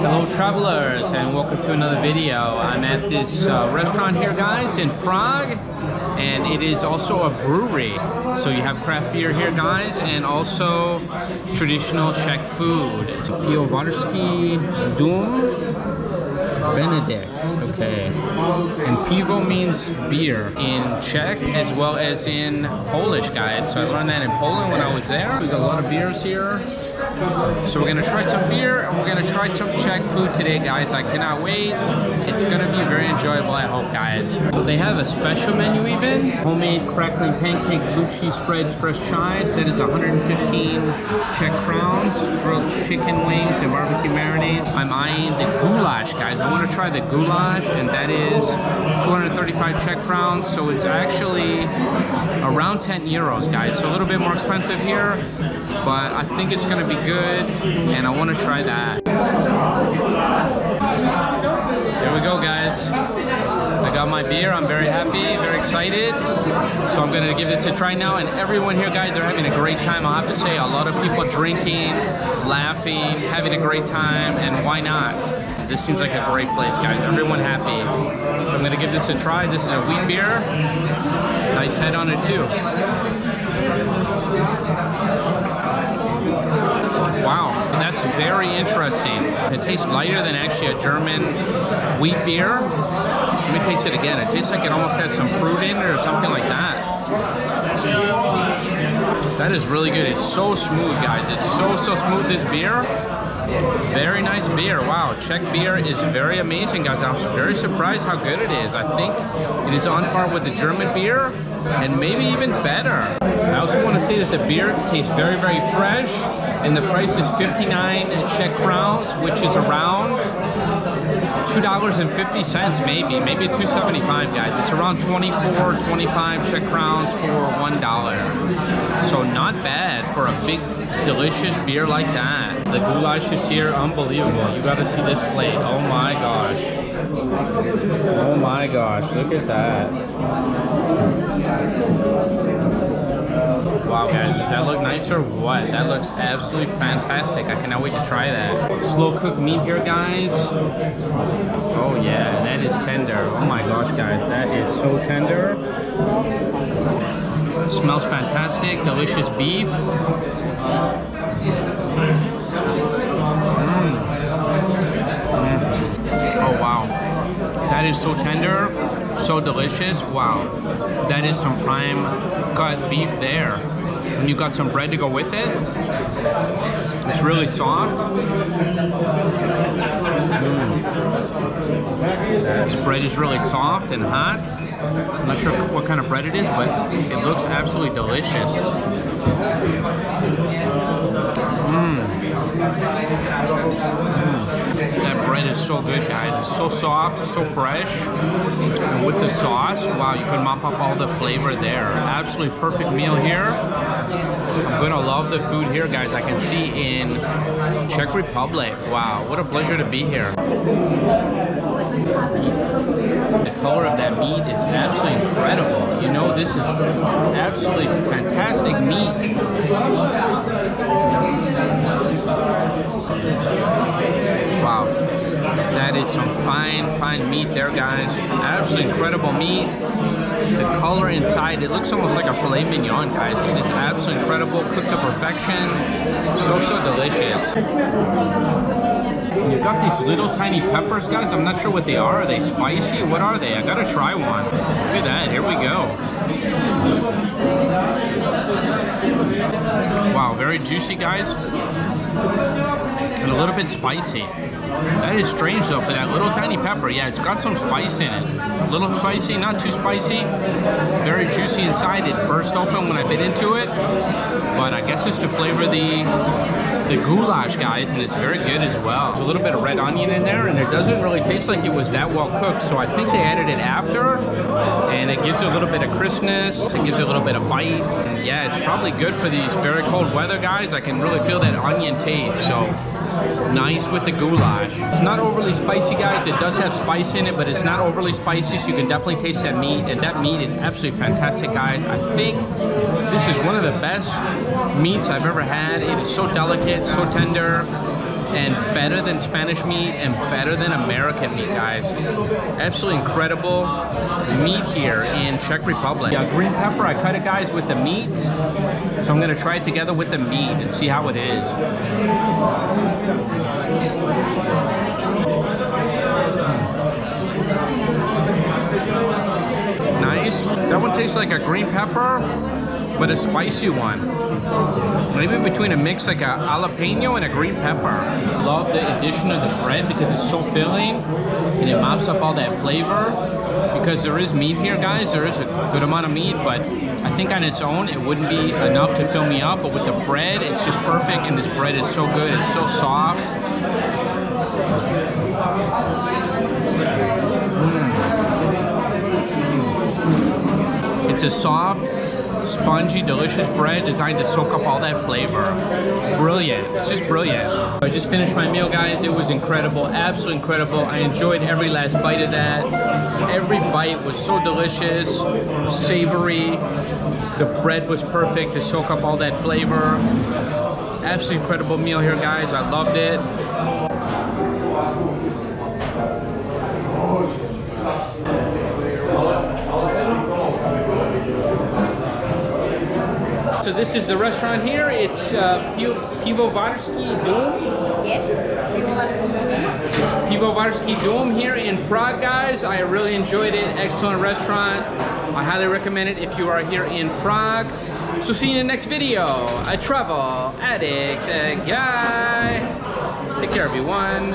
Hello travelers and welcome to another video. I'm at this uh, restaurant here guys in Prague and it is also a brewery. So you have craft beer here guys and also traditional Czech food. Pivovarsky Dum Benedict, okay. And pivo means beer in Czech as well as in Polish, guys. So I learned that in Poland when I was there. We got a lot of beers here. So we're gonna try some beer and we're gonna try some Czech food today, guys. I cannot wait. It's gonna be very enjoyable, I hope, guys. So they have a special menu even. Homemade crackling pancake, blue cheese spread, fresh chives. That is 115 Czech crowns. Grilled chicken wings and barbecue marinades. I'm eyeing the goulash, guys. I wanna try the goulash and that is 235 Czech crowns. So it's actually around 10 euros, guys. So a little bit more expensive here, but I think it's gonna be good and I want to try that. There we go guys. I got my beer. I'm very happy, very excited. So I'm gonna give this a try now. And everyone here, guys, they're having a great time. I'll have to say, a lot of people drinking, laughing, having a great time, and why not? This seems like a great place, guys. Everyone happy. So I'm gonna give this a try. This is a wheat beer. Nice head on it too. Wow, that's very interesting. It tastes lighter than actually a German wheat beer. Let me taste it again. It tastes like it almost has some fruit in it or something like that. That is really good. It's so smooth, guys. It's so, so smooth, this beer. Very nice beer. Wow, Czech beer is very amazing, guys. I'm very surprised how good it is. I think it is on par with the German beer and maybe even better. To say that the beer tastes very, very fresh and the price is 59 Czech crowns, which is around $2.50 maybe, maybe 275 guys. It's around 24, 25 Czech crowns for $1. So not bad for a big, delicious beer like that. The goulash is here, unbelievable. You gotta see this plate, oh my gosh. Oh my gosh, look at that. Wow guys, does that look nice or what? That looks absolutely fantastic. I cannot wait to try that. Slow cooked meat here guys. Oh yeah, that is tender. Oh my gosh guys, that is so tender. Smells fantastic, delicious beef. Mm. Mm. Oh wow, that is so tender, so delicious. Wow, that is some prime cut beef there. And you got some bread to go with it. It's really soft. Mm. This bread is really soft and hot. I'm not sure what kind of bread it is, but it looks absolutely delicious. Mmm. That bread is so good, guys. It's so soft, so fresh. And with the sauce, wow, you can mop up all the flavor there. Absolutely perfect meal here. I'm gonna love the food here, guys. I can see in Czech Republic. Wow, what a pleasure to be here. The color of that meat is absolutely incredible. You know, this is absolutely fantastic meat. Wow. That is some fine, fine meat there, guys. Absolutely incredible meat. The color inside, it looks almost like a filet mignon, guys. It is absolutely incredible, cooked to perfection. So, so delicious. You've got these little tiny peppers, guys. I'm not sure what they are. Are they spicy? What are they? I gotta try one. Look at that. Here we go. Wow, very juicy, guys. And a little bit spicy. That is strange though, for that little tiny pepper. Yeah, it's got some spice in it. A little spicy, not too spicy. Very juicy inside. It burst open when I bit into it. But I guess it's to flavor the the goulash, guys, and it's very good as well. There's a little bit of red onion in there, and it doesn't really taste like it was that well cooked, so I think they added it after, and it gives it a little bit of crispness, it gives it a little bit of bite, and yeah, it's probably good for these very cold weather, guys. I can really feel that onion taste, so nice with the goulash. It's not overly spicy, guys. It does have spice in it, but it's not overly spicy, so you can definitely taste that meat, and that meat is absolutely fantastic, guys. I think this is one of the best meats I've ever had. It is so delicate, so tender. And better than Spanish meat and better than American meat, guys. Absolutely incredible meat here in Czech Republic. Yeah, green pepper, I cut it, guys, with the meat. So I'm gonna try it together with the meat and see how it is. Nice. That one tastes like a green pepper, but a spicy one. Maybe between a mix like a jalapeno and a green pepper. Love the addition of the bread because it's so filling and it mops up all that flavor. Because there is meat here, guys. There is a good amount of meat, but I think on its own it wouldn't be enough to fill me up. But with the bread, it's just perfect, and this bread is so good. It's so soft. Mm. It's a soft, spongy, delicious bread designed to soak up all that flavor. Brilliant. It's just brilliant. I just finished my meal, guys. It was incredible. Absolutely incredible. I enjoyed every last bite of that. Every bite was so delicious, savory. The bread was perfect to soak up all that flavor. Absolutely incredible meal here, guys. I loved it. So this is the restaurant here. It's uh, Pivovarsky Dom. Yes, Pivovarsky Dom. Pivovarsky Dom here in Prague, guys. I really enjoyed it. Excellent restaurant. I highly recommend it if you are here in Prague. So see you in the next video. A travel addict a guy. Take care, everyone.